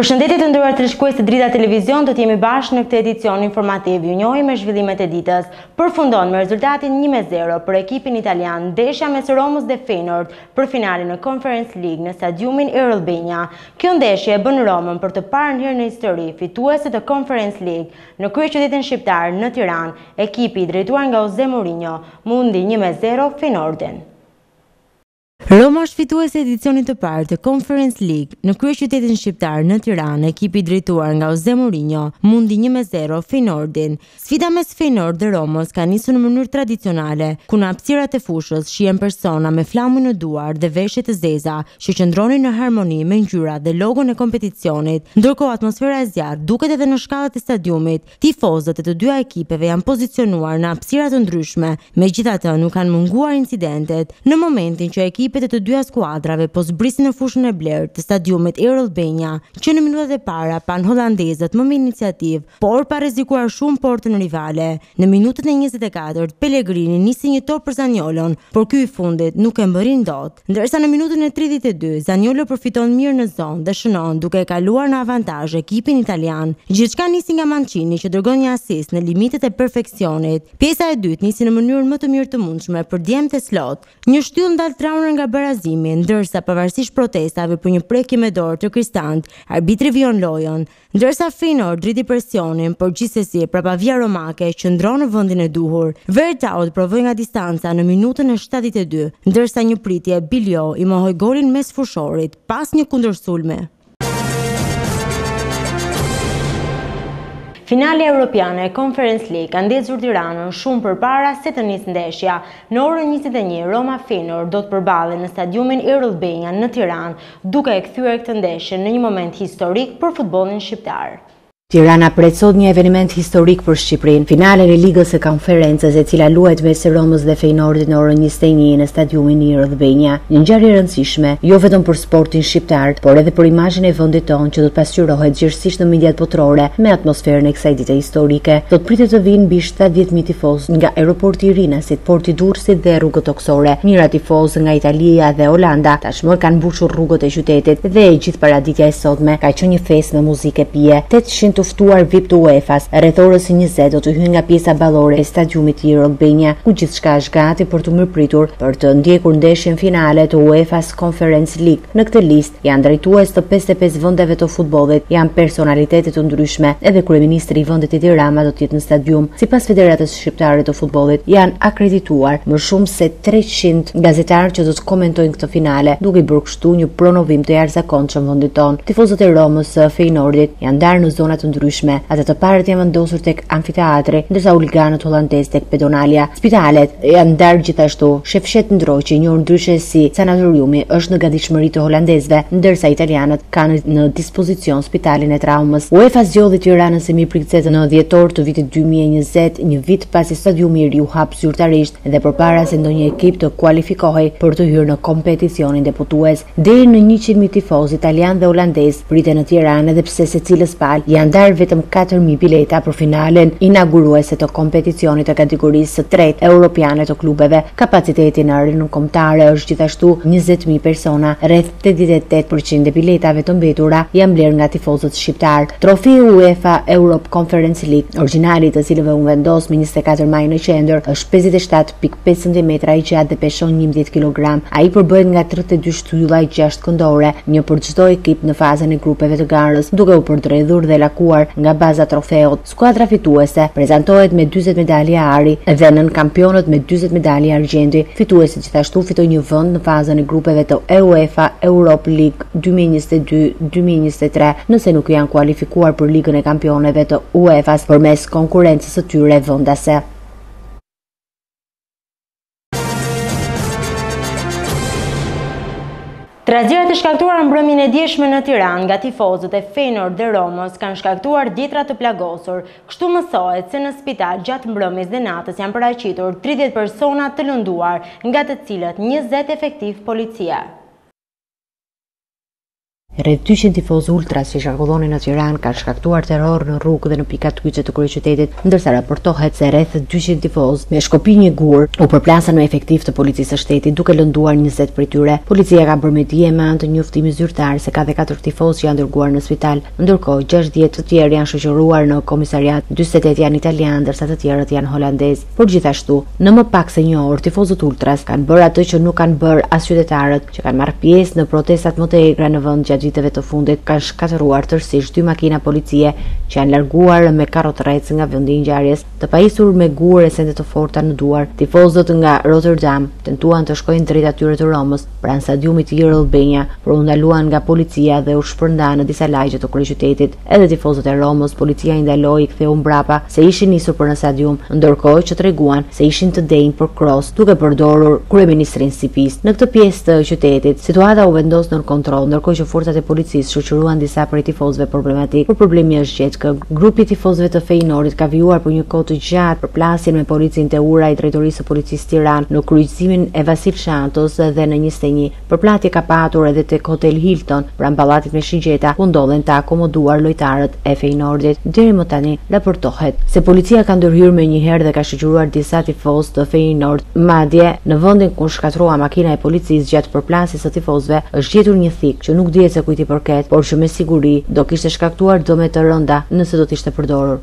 Përshëndetje të nderuar teleshikues të Drita Televizion, do të jemi bashkë në këtë edicion informativ. Ju njohim me zhvillimet e ditës. Përfundon me rezultatin 1-0 për ekipin italian, ndeshja mes Romës dhe Feyenoord për finalen në Conference League në stadiumin Air Albania. Kjo ndeshje e bën Romën për të parën herë në histori fituese të Conference League. Në kryeqytetin shqiptar, në Tiranë, ekipi i drejtuar nga Jose Mourinho mundi një me zero Feyenoordin. Roma është fituese e edicionit të parë të Conference League. Në kryeqytetin shqiptar, në Tiranë, ekipi i drejtuar nga Jose Mourinho mundi një me zero Feyenoordin. Sfida mes Feyenoord dhe Romës ka nisur në mënyrë tradicionale, ku në hapësirat e fushës shihen persona me flamuj në duar dhe veshje të zeza, që qëndronin në harmoni me ngjyrat dhe logon e kompeticionit. Ndërkohë atmosfera e zjarrtë duket edhe në shkallët e stadiumit. Tifozët e të dyja ekipeve janë pozicionuar në hapësira të ndryshme, megjithatë nuk kanë munguar incidentet. Në momentin që ekipet e të dyja skuadrave po zbrisnin në fushën e blertë të stadiumit Air Albania, që në minutat e para panë holandezët më me iniciativë, por pa rrezikuar shumë portën rivale. Në minutën e njëzet e katërt Pellegrini nisi një top për Zaniolon, por ky i fundit nuk e mbërrin dot. Ndërsa në minutën e tridhjetë e dy, Zaniolo përfiton mirë në zonë dhe shënon duke e kaluar në avantazh ekipin italian. Gjithçka nisi nga Mancini që dërgon një asist në limitet e perfeksionit. Pjesa e dytë nisi në mënyrën më të mirë të mundshme për djemtë e Slot. Një shtyllë ndal Traunerin nga barazimi, ndërsa pavarësisht protestave për një prekje me dorë të Cristantes, arbitri vijon lojën. Ndërsa Feyenoord rriti presionin, por gjithsesi prapavija romake qëndron në vendin e duhur. Veretaut provoi nga distanca në minutën e shtatëdhjetë e dy, ndërsa një pritje e Bijlow i mohoi golin mesfushorit pas një kundërsulmi. Finalja europiane e Conference League ka ndezur Tiranën shumë përpara se të nisë ndeshja. Në orën njëzet e një, Roma-Feyenoord do të përballen në stadiumin Air Albania në Tiranë, duke e kthyer këtë ndeshje në një moment historik për futbollin shqiptar. Tirana pret sot një eveniment historik për Shqipërinë, finalen e Ligës së Konferencës, e cila luhet mes Romës dhe Feyenoordit në orën njëzet e një në stadiumin Air Albania. Një ngjarje e rëndësishme, jo vetëm për sportin shqiptar, por edhe për imazhin e vendit tonë që do të pasqyrohet gjerësisht në mediat botërore me atmosferën e kësaj dite historike. Do të pritet të vijnë mbi shtatëdhjetë mijë tifozë nga aeroporti i Rinasit, porti i Durrësit dhe rrugët tokësore, mijëra tifozë nga Italia dhe Holanda, tashmë kanë mbushur rrugët e qytetit dhe e gjithë paraditja e sotme ka qenë një festë me muzikë e pije. Tetëqind të ftuar vip të UEFA-s, rreth orës njëzet do të hyjnë nga pjesa ballore e stadiumit Air Albania, ku gjithçka është gati për t'u mirëpritur për të ndjekur ndeshjen finale të UEFA-s Conference League. Në këtë listë janë drejtues të pesëdhjetë e pesë vendeve të futbollit, janë personalitete të ndryshme, edhe kryeministri i vendit Edi Rama do të jetë në stadium. Sipas Federatës shqiptare të futbollit janë akredituar më shumë se treqind gazetarë që do të komentojnë këtë finale, duke i bërë kështu një promovim të jashtëzakonshëm vendit tonë. Tifozët e Romës e Feyenoordit janë ndarë në zona të ndryshme. Ata të parët janë vendosur tek amfiteatri, ndërsa huliganët holandezë tek Pedonalja. Spitalet janë ndarë gjithashtu. Shefqet Ndroqi, i njohur ndryshe si Sanatoriumi, është në gatishmëri të holandezëve, ndërsa italianët kanë në dispozicion spitalin e traumës. UEFA zgjodhi Tiranën si mikpritëse në dhjetor të vitit 2020, një vit pasi stadiumi i ri u hap zyrtarisht dhe përpara se ndonjë ekip të kualifikohej për të hyrë në kompeticionin debutues. Deri në 100 mijë tifozë italianë dhe holandezë priten në Tiranë edhe pse secilës palë janë ndarë vetëm 4000 bileta për finalen inauguruese të kompeticionit të kategorisë së tretë europiane të klubeve. Kapaciteti në Arenën Kombëtare është gjithashtu 20000 persona, rreth Tetëdhjetë e tetë për qind e biletave të mbetura janë blerë nga tifozët shqiptarë. Trofeu UEFA Europe Conference League, origjinali i të cilit u vendos më njëzet e katër maj në qendër, është pesëdhjetë e shtatë pikë pesë centimetra i gjatë dhe peshon njëmbëdhjetë kilogramë. Ai përbëhet nga tridhjetë e dy shtylla gjashtëkëndore, një për çdo ekip në fazën e grupeve të garës, duke u përdredhur dhe lakuar nga baza e trofeut. Skuadra fituese prezantohet me dyzet medalje ari dhe nënkampionët me dyzet medalje argjendi. Fituesit gjithashtu fitojnë një vend në fazën e grupeve të UEFA Europe League dy mijë e njëzet e dy, dy mijë e njëzet e tre, nëse nuk janë kualifikuar për Ligën e Kampioneve të UEFA-s përmes konkurrencës së tyre vendase. Trazirat e shkaktuara mbrëmjen e djeshme në Tiranë nga tifozët e Feyenoord dhe Romës kanë shkaktuar dhjetëra të plagosur. Kështu mësohet se në spital gjatë mbrëmjes dhe natës janë paraqitur 30 persona të lënduar, nga të cilët 20 efektivë policie. Rreth dyqind tifozë ultras që qarkullonin në Tiranë kanë shkaktuar terror në rrugë dhe në pikat kyçe të kryeqytetit, ndërsa raportohet se rreth dyqind tifozë me shkopinj e gurë u përplasën me efektivë të Policisë së Shtetit, duke lënduar njëzet prej tyre. Policia ka bërë me dije me anë të një njoftimi zyrtar se ka dhe katër tifozë që janë dërguar në spital. Ndërkohë, gjashtëdhjetë të tjerë janë shoqëruar në komisariat, dyzet e tetë janë italianë, ndërsa të tjerët janë holandezë. Por gjithashtu, në më pak se një orë tifozët ultras kanë bërë atë që nuk kanë bërë as qytetarët, që kanë marrë pjesë në protestat më të egra në vend gjatë viteve të fundit kanë shkatërruar tërësisht dy makina policie që janë larguar me karrotrec nga vendi i ngjarjes. Të pajisur me gurë e sende të forta në duar, tifozët nga Rotterdam tentuan të shkojnë drejt atyre të Romës, pranë stadiumit Air Albania, por u ndaluan nga policia dhe u shpërndanë në disa lagje të kryeqytetit. Edhe tifozët e Romës policia i ndaloi i ktheu mbrapa se ishin nisur për në stadium, ndërkohë që treguan se ishin të denjë për kros duke përdorur kryeministrin si pistë. Në këtë pjesë të qytetit, situata u vendos nën kontroll, ndërkohë që forcat e policisë shoqëruan disa prej tifozëve problematikë, por problemi është gjetkë. Grupi i tifozëve të Feyenoordit ka vijuar për një kohë të gjatë përplasjen me policinë te ura e Drejtorisë së Policisë Tiranë në kryqëzimin e Vasil Shantos dhe në njëzet e një. Përplasje ka patur edhe tek Hotel Hilton, pranë pallatit me shigjeta, ku ndodhen të akomoduar lojtarët e Fejnordit, deri më tani raportohet se policia ka ndërhyrë menjëherë dhe ka shoqëruar disa tifozë të Fejnord, madje, në vendin ku shkatërrua makina e policisë gjatë përplasjes së tifozëve është gjetur një thikë që nuk dihet se kujt i përket, por që me siguri do kishte shkaktuar dëme të rënda nëse do të ishte përdorur.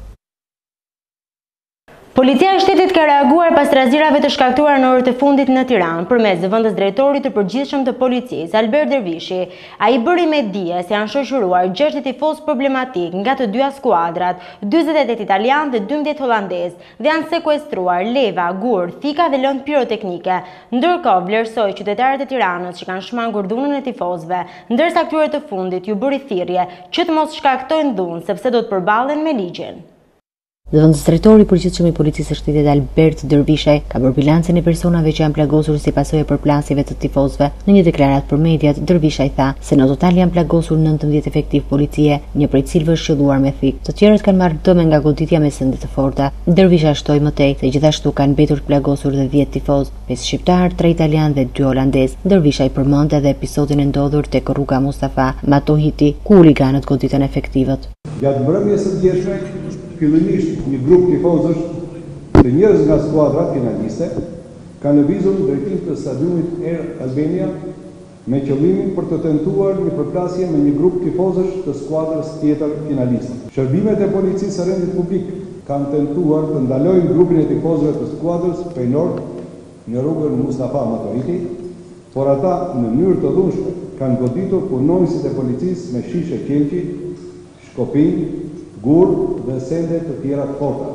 Policia e Shtetit ka reaguar pas trazirave të shkaktuara në orët e fundit në Tiranë përmes zëvendës drejtorit të përgjithshëm të policisë, Albert Dervishi. Ai bëri me dije se janë shoqëruar 60 tifozë problematikë nga të dyja skuadrat, 48 italianë dhe 12 holandezë, dhe janë sekuestruar leva, gurë, thika dhe lëndë piroteknike. Ndërkohë, vlerësoi qytetarët e Tiranës që kanë shmangur dhunën e tifozëve, ndërsa këtyre të fundit iu bëri thirrje që të mos shkaktojnë dhunë sepse do të përballen me ligjin. Zëvendësdrejtori i Përgjithshëm i Policisë së Shtetit Albert Dervishaj ka bërë bilancin e personave që janë plagosur si pasojë e përplasjeve të tifozëve. Në një deklaratë për mediat, Dervishaj tha se në total janë plagosur nëntëmbëdhjetë efektivë policie, një prej të cilëve është qëlluar me thikë. Të tjerët kanë marrë dëme nga goditja me sende të forta. Dervishaj shtoi më tej se gjithashtu kanë mbetur të plagosur dhe dhjetë tifozë, pesë shqiptarë, tre italianë dhe dy holandezë. Dervishaj përmend edhe episodin e ndodhur tek rruga Mustafa Matohiti, ku huliganët goditën efektivët. Gjatë mbrëmjes së djeshme, fillimisht një grup tifozësh të njërës nga skuadrat finaliste kanë lëvizur në drejtim të stadiumit Air Albania me qëllimin për të tentuar një përplasje me një grup tifozësh të skuadrës tjetër finaliste. Shërbimet e Policisë së Rendit Publik kanë tentuar të ndalojnë grupin e tifozëve të skuadrës Feyenoord në rrugën Mustafa Matohiti, Por ata në mënyrë të dhunshme kanë goditur punonjësit e policisë me shishe qelqi, shkopinj, gurë dhe sende të tjera të forta.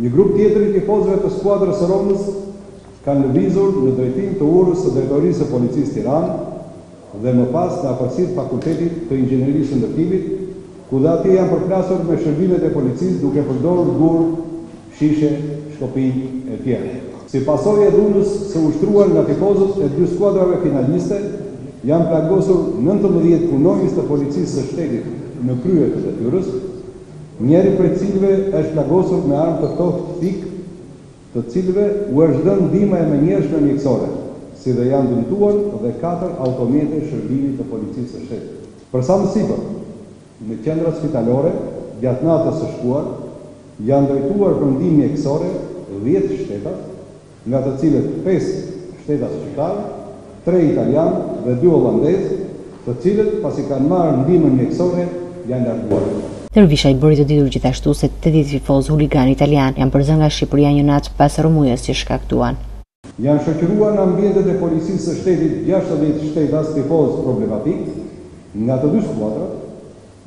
Një grup tjetër i tifozëve të skuadrës së Romës kanë lëvizur në drejtim të urës së Drejtorisë së Policisë Tiranë dhe më pas në afërsi të Fakultetit të Inxhinierisë së Ndërtimit, ku dhe aty janë përplasur me shërbimet e policisë duke përdorur gurë shishe, shkopinj e tjera. Si pasojë e dhunës së ushtruar nga tifozët e dy skuadrave finaliste, janë plagosur nëntëmbëdhjetë punonjës të Policisë së Shtetit në krye të detyrës, njëri prej cilëve është plagosur me armë të ftohtë thikë, të cilëve u është dhënë ndihma e menjëhershme mjekësore, si dhe janë dëmtuar dhe katër automjete shërbimi të Policisë së Shtetit. Për sa më sipër, Në qendrat spitalore gjatë natës së shkuar janë drejtuar për ndihmë mjekësore dhjetë shtetas, nga të cilët pesë shtetas shqiptarë, tre italianë dhe dy holandezë, të cilët pasi kanë marrë ndihmën mjekësore janë larguar. Dervishaj bëri të ditur gjithashtu se tetëdhjetë tifozë huliganë italianë janë përzënë nga Shqipëria një natë pas rrëmujës që shkaktuan. Janë shoqëruar në ambientet e Policisë së Shtetit gjashtëdhjetë shtetas tifozë problematikë nga të dy skuadrat,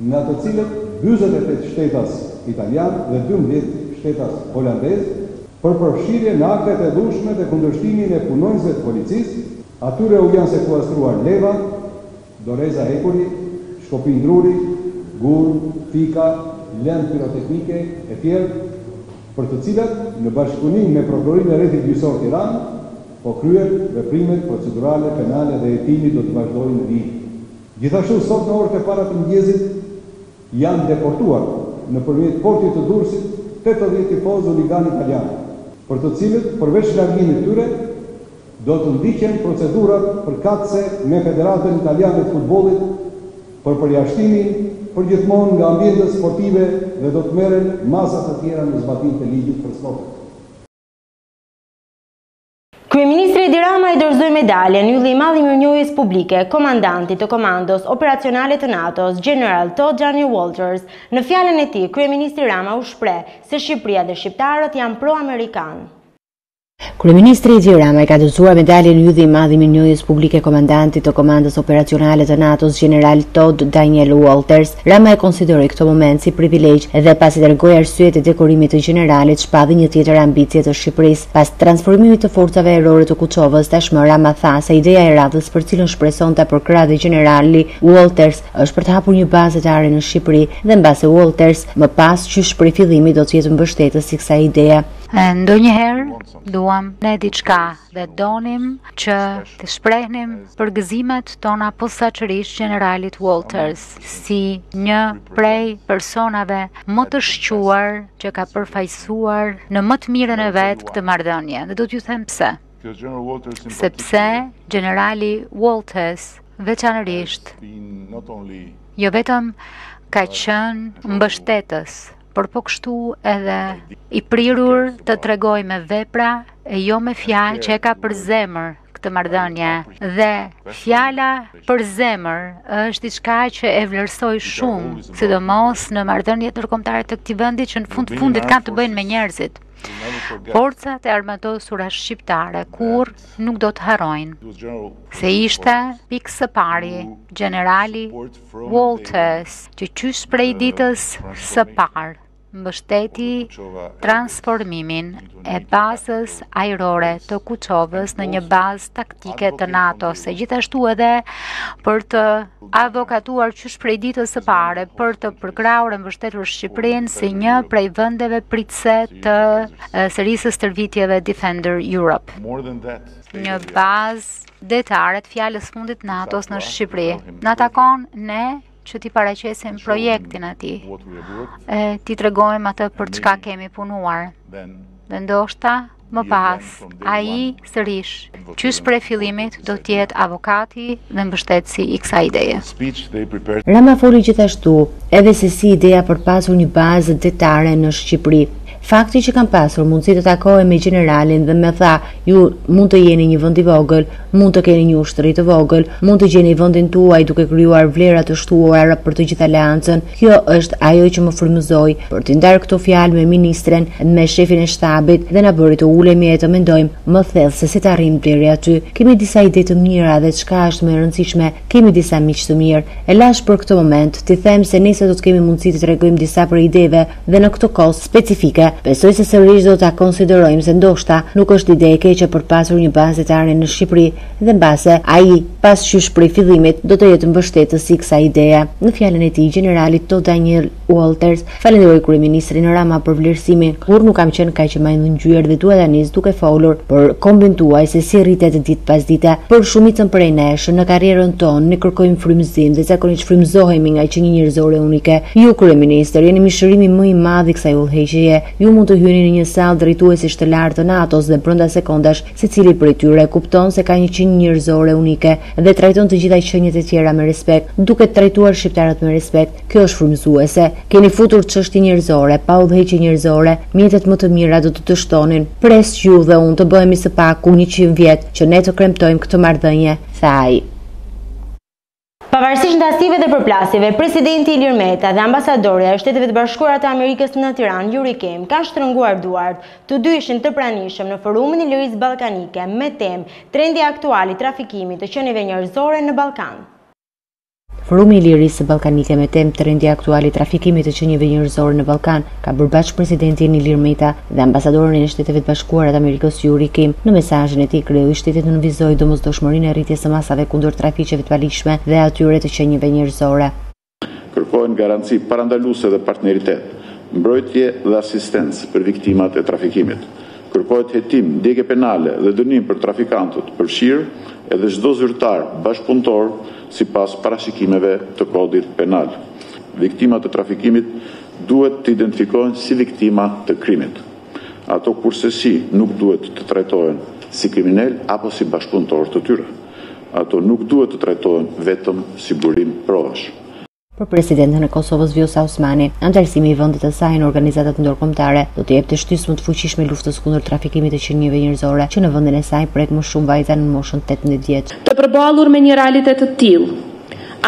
nga të cilët dyzet e tetë shtetas italianë dhe dymbëdhjetë shtetas holandezë, për përfshirje në aktet e dhunshme dhe kundërshtimin e punonjësve të Policisë, atyre u janë sekuestruar leva, Doreza hekuri, shkopinj druri, gurë, thika, lëndë piroteknike etj, për të cilat në bashkëpunim me Prokurorinë e Rrethit Gjyqësor Tiranë po kryhen veprimet procedurale penale dhe hetimi do të vazhdojë në vijim. Gjithashtu sot në orët e para të mëngjesit janë deportuar nëpërmjet portit të Durrësit tetëdhjetë tifozë huliganë italianë, për të cilët përveç largimit të tyre, Do të ndiqen procedurat përkatëse me Federatën Italiane të Futbollit për përjashtimin përgjithmonë nga ambientet sportive dhe do të merren masa të tjera në zbatim të ligjit për sportet. Kryeministri Edi Rama i dorëzoi medaljen Ylli i Madh i Mirënjohjes Publike komandantit të Komandës Operacionale të NATO-s, gjeneral Tod Daniel Uolters. Në fjalën e tij, kryeministri Rama u shpreh se Shqipëria dhe shqiptarët janë pro-amerikanë. Kryeministri Edi Rama i ka dorëzuar medaljen Ylli i Madh i Mirënjohjes Publike komandantit të Komandës Operacionale të NATO-s, gjeneral Todd Daniel Walters. Rama e konsideroi këtë moment si privilegj dhe pasi tregoi arsyet e dekorimit të gjeneralit shpalli një tjetër ambicie të Shqipërisë. Pas transformimit të Forcave Ajrore të Kuçovës, tashmë Rama tha se ideja e radhës për të cilën shpreson ta përkrahë dhe gjenerali Walters është për të hapur një bazë detare në Shqipëri dhe mbase Walters më pas qysh prej fillimit do të jetë mbështetës i kësaj ideje. E ndonjëherë duam ne diçka dhe donim që të shprehnim përgëzimet tona posaçërisht gjeneralit Walters si një prej personave më të shquar që ka përfaqësuar në më të mirën e vet këtë marrëdhënie. Dhe do t'ju them pse. Sepse gjenerali Walters veçanërisht jo vetëm ka qenë mbështetës por po kështu edhe i prirur të tregojë me vepra e jo me fjalë që e ka për zemër këtë marrëdhënie dhe fjala për zemër është diçka që e vlerësoj shumë sidomos në marrëdhëniet ndërkombëtare të këtij vendi që në fund të fundit kanë të bëjnë me njerëzit Forcat e armatosura shqiptare kurrë nuk do të harrojnë se ishte pikë së pari gjenerali Wolters, që qysh prej ditës së parë mbështeti transformimin e bazës ajrore të Kuçovës në një bazë taktike të NATO-s, e gjithashtu edhe për të avokatuar qysh prej ditës së parë, për të përkrahur e mbështetur Shqipërinë si një prej vendeve pritëse të serisë së stërvitjeve Defender Europe. Një bazë detare të fjalës së fundit të NATO-s në Shqipëri. Na takon ne që t'i paraqesim projektin atij, e t'i tregojmë atë për çka kemi punuar. Dhe ndoshta më pas, ai sërish, qysh prej fillimit do të jetë avokati dhe mbështetësi i kësaj ideje. Rama foli gjithashtu edhe se si ideja për të pasur një bazë detare në Shqipëri, Fakti që kam pasur mundësi të takohem me gjeneralin dhe më tha, ju mund të jeni një vend i vogël, mund të keni një ushtri të vogël, mund të gjeni vendin tuaj duke krijuar vlera të shtuara për të gjithë aleancën, kjo është ajo që më frymëzoi për t'i ndarë këto fjalë me ministren, me shefin e shtabit dhe na bëri të ulemi e të mendojmë më thellë se si të arrijmë deri aty. Kemi disa ide të mira dhe çka është më e rëndësishme, kemi disa miq të mirë. E lashë për këtë moment, t'i them se nëse do të kemi mundësi t'i tregojmë disa prej ideve Dhe në këtë kohë specifike, besoj se sërish do ta konsiderojmë se ndoshta nuk është ide e keqe për të pasur një bazë detare në Shqipëri dhe mbase ai, pas qysh prej fillimit, do të jetë mbështetës i kësaj ideje. Në fjalën e tij, gjenerali Tod Daniel Wolters falënderoi kryeministrin Rama për vlerësimin. Kurrë nuk kam qenë kaq i mallëngjyer dhe dua ta nis duke folur për kombin tuaj se si rritet ditë pas dite. Për shumicën prej nesh, në karrierën tonë, ne kërkojmë frymëzim dhe zakonisht, Frymëzohemi nga qenie njerëzore unike. Ju, kryeministër, jeni mishërimi më i madh i kësaj udhëheqjeje. Ju mund të hyni në një sallë drejtuesish të lartë të NATO-s dhe brenda sekondash secili prej tyre kupton se ka një qenie njerëzore unike dhe trajton të gjitha qeniet e tjera me respekt. duke trajtuar shqiptarët me respekt. Kjo është frymëzuese. Keni futur çështje njerëzore, pa udhëheqje njerëzore, mjetet më të mira do të dështonin. Pres ju dhe unë të bëhemi së paku njëqind vjet që ne të kremtojmë këtë marrëdhënie, tha ai. Pavarësisht ndasive dhe përplasjeve, presidenti Ilir Meta dhe ambasadorja e Shteteve të Bashkuara të Amerikës në Tiranë, Yuri Kim, kanë shtrënguar duart. Të dy ishin të pranishëm në Forumin e Lirisë Ballkanike me temë Trendi aktual i trafikimit të qenieve njerëzore në Ballkan. Forumi i Lirisë Ballkanike me temë Trendi aktual i trafikimit të qenieve njerëzore në Ballkan, ka bërë bashkë presidentin Ilir Meta dhe ambasadorin e Shteteve të Bashkuara të Amerikës Yuri Kim. Në mesazhin e tij, kreu i shtetit nënvizoi domosdoshmërinë e rritjes së masave kundër trafiqeve të paligjshme dhe atyre të qenieve njerëzore. Kërkohen garanci parandaluese dhe partneritet, mbrojtje dhe asistencë për viktimat e trafikimit. Kërkohet hetim, ndjekje penale dhe dënim për trafikantët, përfshirë edhe çdo zyrtar bashkëpunëtor sipas parashikimeve të Kodit Penal. Viktimat e trafikimit duhet të identifikohen si viktima të krimit. Ato kurrsesi nuk duhet të trajtohen si kriminelë apo si bashkëpunëtorë të tyre. Ato nuk duhet të trajtohen vetëm si burim provash. Për presidenten e Kosovës Vjosa Osmani, anëtarësimi i vendit të saj në organizatat ndërkombëtare do t'i jepte shtysë më të fuqishme luftës kundër trafikimit të qenieve njerëzore që në vendin e saj prek më shumë vajza nën moshën tetëmbëdhjetë vjet. Të përballur me një realitet të tillë,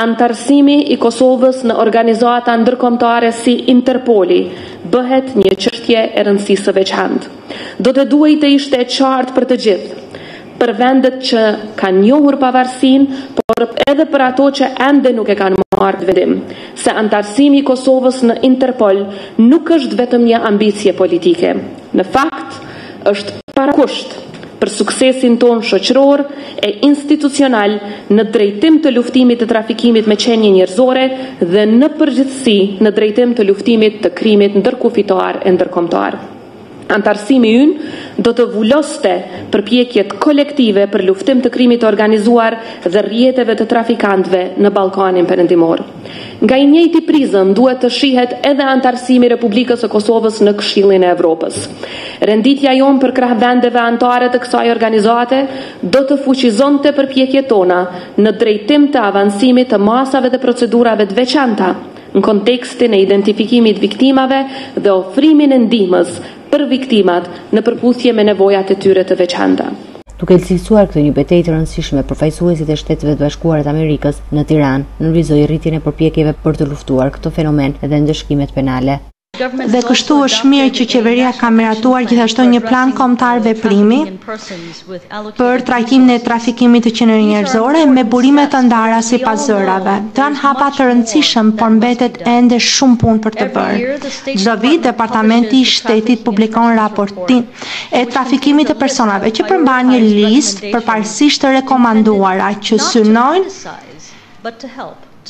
Anëtarësimi i Kosovës në organizata ndërkombëtare si Interpoli bëhet një çështje e rëndësisë së veçantë. Do të duhej të ishte e qartë për të gjithë, për vendet që kanë njohur pavarësinë, por edhe për ato që ende nuk e kanë marrë këtë vendim, se anëtarësimi i Kosovës në Interpol nuk është vetëm një ambicie politike. Në fakt, është parakusht. për suksesin tonë shoqëror e institucional në drejtim të luftimit të trafikimit me qenie njerëzore dhe në përgjithësi në drejtim të luftimit të krimit ndërkufitar e ndërkombëtar. Anëtarësimi ynë do të vuloste përpjekjet kolektive për luftim të krimit të organizuar dhe rrjeteve të trafikantëve në Ballkanin Perëndimor. Nga i njëjti prizëm duhet të shihet edhe anëtarësimi i Republikës së Kosovës në Këshillin e Evropës. Renditja jonë përkrah vendeve anëtare të kësaj organizate do të fuqizonte përpjekjet tona në drejtim të avancimit të masave dhe procedurave të veçanta në kontekstin e identifikimit viktimave dhe ofrimin e ndihmës Për viktimat, në përputhje me nevojat e tyre të veçanta. Duke e cilësuar këtë një betejë të rëndësishme, përfaqësuesja e Shteteve të Bashkuara të Amerikës në Tiranë nënvizoi rritjen e përpjekjeve për të luftuar këtë fenomen dhe ndëshkimet penale. Dhe kështu është mirë që Qeveria ka miratuar gjithashtu një Plan Kombëtar Veprimi, për trajtimin e trafikimit të qenieve njerëzore me burime të ndara sipas zërave. Këto janë hapa të rëndësishëm, por mbetet ende shumë punë për të bërë. Çdo vit, Departamenti i Shtetit publikon raportin e trafikimit të personave, që përmban një listë përparësish të rekomanduara që synojnë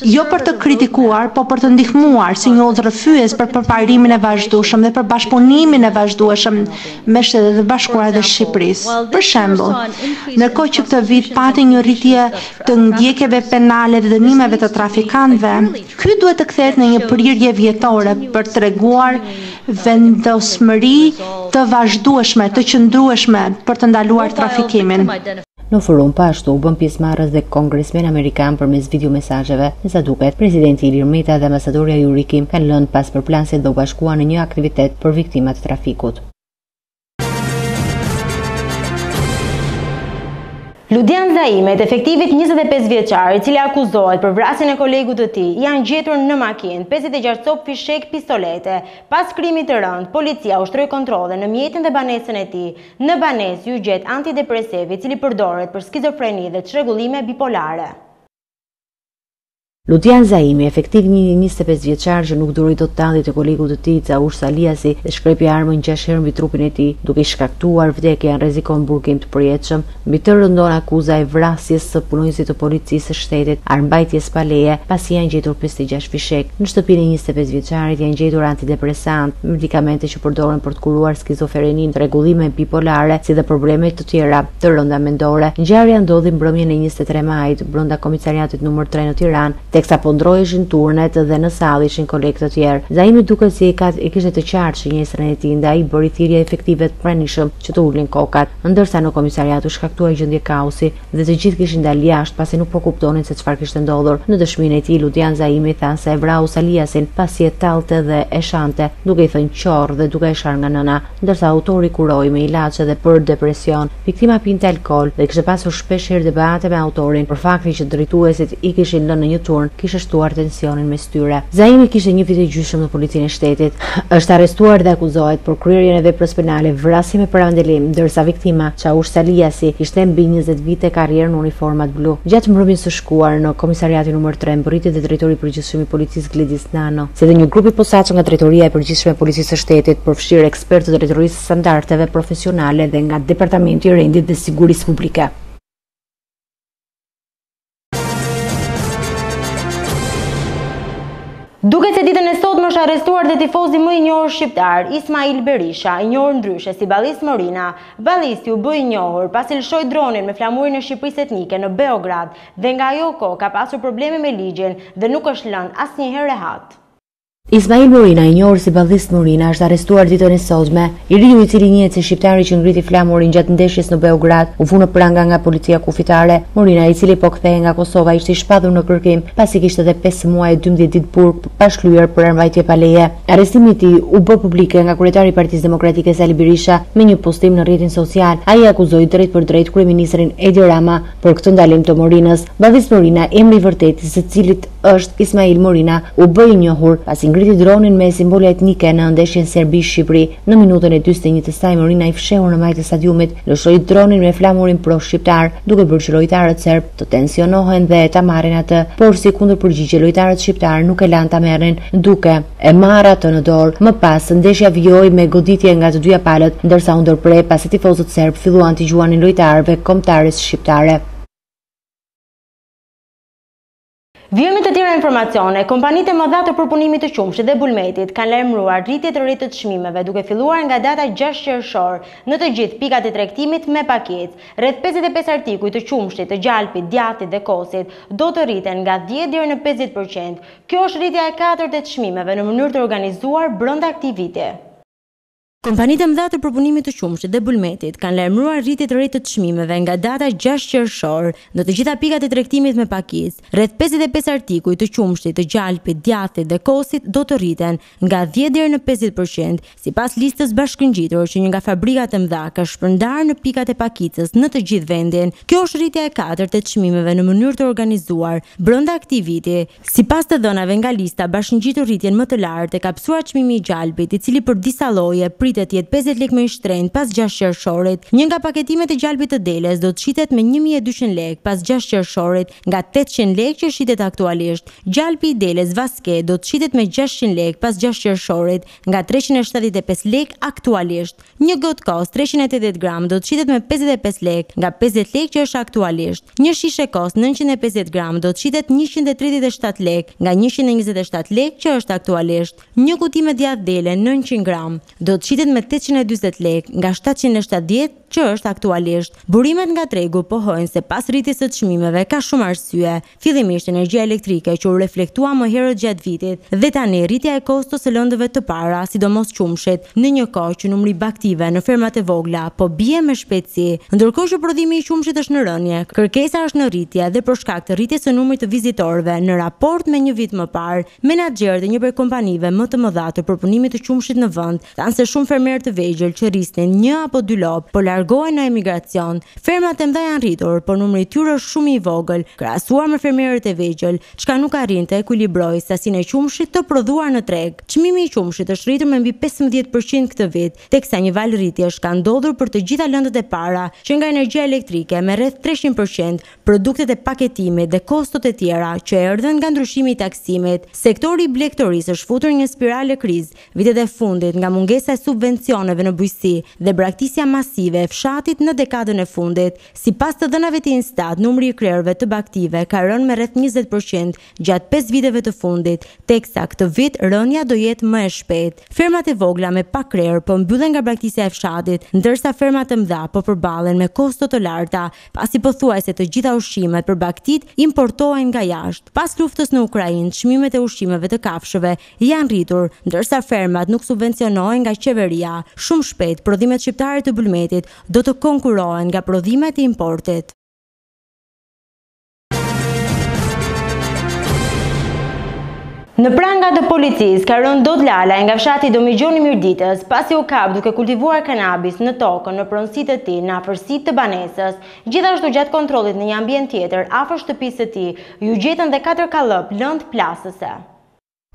jo për të kritikuar, po për të ndihmuar si një udhërrëfyes për përparimin e vazhdueshëm dhe për bashkëpunimin e vazhdueshëm me Shtetet e Bashkuara dhe Shqipërisë. Për shembull, ndërkohë që këtë vit pati një rritje të ndjekjeve penale dhe dënimeve të trafikantëve, ky duhet të kthehet në një prirje vjetore për treguar vendosmëri të vazhdueshme, të qëndrueshme për të ndaluar trafikimin. Në forum po ashtu u bënë pjesëmarrës dhe kongresmenë amerikanë përmes video-mesazheve. Me sa duket, presidenti Ilir Meta dhe ambasadorja Yuri Kim kanë lënë pas përplasjen dhe u bashkuan në një aktivitet për viktimat e trafikut. Ludian Zaimit, efektivit njëzet e pesë vjeçar, i cili akuzohet për vrasjen e kolegut të tij, janë gjetur në makinë pesëdhjetë e gjashtë copë fishekë pistolete. Pas krimit të rëndë, policia ushtroi kontrolle në mjetin dhe banesën e tij, Në banesë iu gjet antidepresiv i cili përdoret për skizofreni dhe çrregullime bipolare. Ludian Zaimi, efektivi njëzet e pesë vjeçar që nuk duroi dot talljet e kolegut të tij Çaush Saliasi e shkrepi armën gjashtë herë mbi trupin e tij, duke i shkaktuar vdekjen, rrezikon burgim të përjetshëm. Mbi të rëndon akuza e vrasjes së punonjësit të Policisë së Shtetit, armëmbajtjes pa leje, pasi janë gjetur pesëdhjetë e gjashtë. fishekë. Në shtëpinë e njëzet e pesë vjeçarit janë gjetur antidepresantë, medikamente që përdoren për të kuruar skizofreninë, çrregullime bipolare, si dhe probleme të tjera të rënda mendore. Ngjarja ndodhi mbrëmjen e njëzet e tre majit, brenda komisariatit numër tre në Tiranë, teksa po ndërroheshin turnet dhe në sallë ishin kolegë të tjerë. Zaimi duket se e ka e kishte të qartë shënjestrën e tij, ndaj bëri thirrje efektivëve të pranishëm që të ulnin kokat. Ndërsa në komisariat u shkaktua gjendje kaosi, dhe të gjithë kishin dalë jashtë pasi nuk po kuptonin se çfarë kishte ndodhur. Në dëshminë e tij, Ludian Zaimi tha se e vrau Saliasin pasi e tallte dhe e shante, duke i thënë qorr dhe duke e sharë nga nëna. Ndërsa autori kurohej me ilaçe dhe për depresion. Viktima pinte alkool dhe kishte pasur shpesh herë debate me autorin por fakti që drejtuesit i kishin lënë në një turn, kishte shtuar tensionin mes tyre. Zaimi kishte një vit e gjysmë në Policinë e Shtetit. është arrestuar dhe akuzohet për kryerjen e veprës penale vrasje me paramendim, ndërsa viktima, Çaush Saliasi, kishte mbi njëzet vite karrierë në uniformat blu. Gjatë mbrëmjes së shkuar, në Komisariatin numër tre mbërriti dhe Drejtori i Përgjithshëm i Policisë Gledis Nano, si dhe një grup i posaçëm nga Drejtoria e Përgjithshme e Policisë së Shtetit, përfshirë ekspertë të Drejtorisë së Standardeve Profesionale dhe nga Departamenti i Rendit dhe Sigurisë Publike. Duket se ditën e sotme është arrestuar dhe tifozi më i njohur shqiptar, Ismail Berisha, i njohur ndryshe si Ballist Morina. Ballisti u bë i njohur pasi lëshoi dronin me flamurin e Shqipërisë etnike në Beograd dhe nga ajo kohë ka pasur probleme me ligjin dhe nuk është lënë asnjëherë rehat. Ismail Morina, i njohur si Ballist Morina, është arrestuar ditën e sotme. I riu, i cili njihet si shqiptari që ngriti flamurin gjatë ndeshjes në Beograd, u vu në pranga nga policia kufitare. Morina, i cili po kthehej nga Kosova, ishte i shpallur në kërkim, pasi kishte dhe pesë muaj e dymbëdhjetë ditë burg pa shlyer për armëmbajtje pa leje. Arrestimi i tij u bë publike nga kryetari i Partisë Demokratike Sali Berisha me një postim në rrjetin social. Ai akuzoi drejtpërdrejt kryeministrin Edi Rama, Për këtë ndalim të Morinës, Ballist Morina emri i vërtetë i së cilit është Ismail Morina u bë i njohur pasi ngriti dronin me simbole etnike në ndeshjen Serbi-Shqipëri. Në minutën e dyzet e një të saj Morina i fshehur në majë të stadiumit lëshoi dronin me flamurin pro-shqiptar duke bërë që lojtarët serbë të tensionohen dhe ta marrin atë por si kundërpërgjigje lojtarët shqiptarë nuk e lanë ta merrnin duke E marrë atë në dorë. Më pas, ndeshja vijoi me goditje nga të dyja palët, ndërsa u ndërpre pasi tifozët serbë filluan t'i gjuanin lojtarëve të kombëtares shqiptare. Vijojmë me të tjera informacione, Kompanitë e mëdha të përpunimit të qumështit dhe bulmetit kanë lajmëruar rritje të re të çmimeve duke filluar nga data gjashtë qershor në të gjitha pikat e tregtimit me pakicë. Rreth pesëdhjetë e pesë artikuj të qumështit të gjalpit, djathit dhe kosit do të rriten nga dhjetë deri në pesëdhjetë përqind. Kjo është rritja e katërt e çmimeve në mënyrë të organizuar brenda këtij viti. Kompanitë e mëdha të përpunimit të qumështit dhe bulmetit kanë lajmëruar rritje të re të çmimeve nga data gjashtë qershor në të gjitha pikat e tregtimit me pakicë. Rreth pesëdhjetë e pesë artikuj të qumështit të gjalpit, djathit dhe kosit do të rriten nga dhjetë deri në pesëdhjetë për qind, sipas listës bashkëngjitur që një nga fabrikat e mëdha ka shpërndarë në pikat e pakicës në të gjithë vendin. Kjo është rritja e katërt e çmimeve në mënyrë të organizuar brenda këtij viti. Sipas të dhënave nga lista bashkëngjitur rritjen më të lartë e ka pësuar çmimi i gjalpit, i cili për disa lloje pritet të jetë pesëdhjetë për qind më i shtrenjtë pas gjashtë qershorit. Një nga paketimet e gjalpit të deles do të shitet me një mijë e dyqind lekë pas gjashtë qershorit, Nga tetëqind lekë që shitet aktualisht, gjalpi i deles vaskë do të shitet me gjashtëqind lekë pas gjashtë qershorit, nga treqind e shtatëdhjetë e pesë lekë aktualisht. Një gotë kos treqind e tetëdhjetë gramë do të shitet me pesëdhjetë e pesë lekë, nga pesëdhjetë lekë që është aktualisht. Një shishe kos nëntëqind e pesëdhjetë gramë do të shitet njëqind e tridhjetë e shtatë lekë, nga njëqind e njëzet e shtatë lekë që është aktualisht. Një kuti me djathë dele nëntëqind gramë do të shitet me tetëqind e dyzet lekë, nga shtatëqind e shtatëdhjetë, që është aktualisht. Burimet nga tregu pohojnë se pas rritjes së çmimeve ka shumë arsye, fillimisht energjia elektrike që u reflektua më herët gjatë vitit dhe tani rritja e kostos së lëndëve të para, sidomos qumështit, në një kohë që numri i bagëtive në fermat e vogla po bie me shpejtësi. Ndërkohë që prodhimi i qumështit është në rënie, kërkesa është në rritje dhe për shkak të rritjes së numrit të vizitorëve në raport me një vit më parë, Menaxherët e një prej kompanive më të mëdha të përpunimit të qumështit në vend thanë se shumë fermerë të vegjël që rrisnin një apo dy lopë po largohen në emigracion. Fermat e mëdha janë rritur, por numri i tyre është shumë i vogël krahasuar me fermerët e vegjël, çka nuk arrin të ekuilibrojë sasinë e qumështit të prodhuar në treg. Çmimi i qumështit është rritur me mbi pesëmbëdhjetë për qind këtë vit, teksa një valë rritjesh ka ndodhur për të gjitha lëndët e para, që nga energjia elektrike me rreth treqind për qind, produktet e paketimit dhe kostot e tjera që erdhën nga ndryshimi i taksimit, sektori i blegtorisë është futur në një spirale krize vitet e fundit nga mungesa e subvencioneve në bujqësi dhe braktisja masive e fshatit në dekadën e fundit. Sipas të dhënave të INSTAT, numri i krerëve të bagëtive ka rënë me rreth njëzet për qind gjatë pesë viteve të fundit, teksa këtë vit rënia do jetë më e shpejtë. Fermat e vogla me pak krerë po mbyllen nga braktisja e fshatit, ndërsa fermat e mëdha po përballen me kosto të larta pasi pothuajse të gjitha ushqimet për bagëtitë importohen nga jashtë. Pas luftës në Ukrainë, çmimet e ushqimeve të kafshëve janë rritur, ndërsa fermat nuk subvencionohen nga qeveria. Shumë shpejt, prodhimet shqiptare të bulmetit do të konkurrohen nga prodhimet e importit. Në pranga të policisë ka rënë Dod Lala nga fshati Domgjon i Mirditës, pasi u kap duke kultivuar kanabis në tokën në pronësi të tij në afërsi të banesës. Gjithashtu gjatë kontrollit në një ambient tjetër afër shtëpisë së tij, iu gjetën dhe katër kallëpe lëndë plasëse.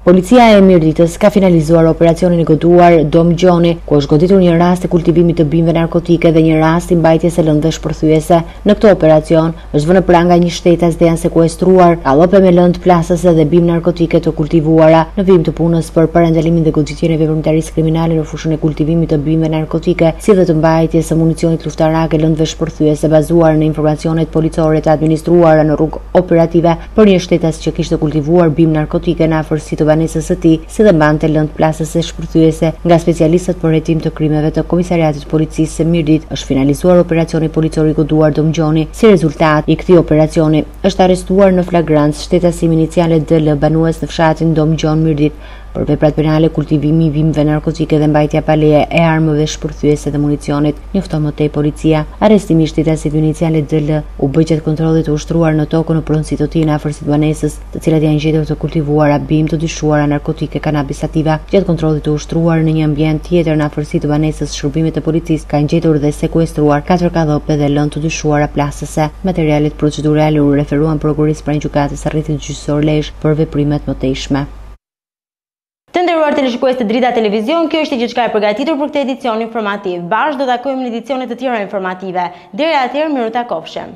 Policia e Mirditës ka finalizuar operacionin e koduar Domgjoni, ku është goditur një rast i kultivimit të bimëve narkotike dhe një rast i mbajtjes së lëndëve shpërthyese. Në këtë operacion, është vënë në pranga një shtetas dhe janë sekuestruar kallëpe me lëndë plasëse dhe bimë narkotike të kultivuara në vijim të punës për parandalimin dhe goditjen e veprimtarisë kriminale në fushën e kultivimit të bimëve narkotike, si dhe të mbajtjes së municionit luftarak e lëndëve shpërthyese bazuar në informacionet policore të administruara në rrugë operative. për një shtetas që kishte kultivuar bimë narkotike në afërsi të banesës së tij, si dhe mbante lëndë plasëse shpërthyese. Nga specialistët për hetim të krimeve të Komisariatit të Policisë Mirditë është finalizuar operacioni policor i koduar Domgjoni. Si rezultat i këtij operacioni, është arrestuar në flagrancë shtetasi me inicialet DL banues në fshatin Domgjon Mirditë, për veprat penale kultivimi i bimëve narkotike dhe mbajtja pa leje e armëve shpërthyese dhe municionit, njofton më tej policia. Arrestimi i shtetasit me inicialet DL u bë gjatë kontrollit të ushtruar në tokën në pronësi të tij në afërsi të banesës, të cilat janë gjetur të kultivuara bimë të dyshuara narkotike cannabis sativa. Gjatë kontrollit të ushtruar në një ambient tjetër në afërsi të banesës shërbimet e policisë kanë gjetur dhe sekuestruar katër kallëpe dhe lëndë të dyshuara plasëse. Materialet procedurale u referuan prokurorisë pranë gjykatës së rrethit gjyqësor Lezhë. për veprimet e mëtejshme. Të nderuar teleshikues të Drita Televizion, kjo ishte gjithçka e përgatitur për këtë edicion informativ. Bashkë do takojmë në edicione të tjera informative. Deri atëherë, mirutakofshim.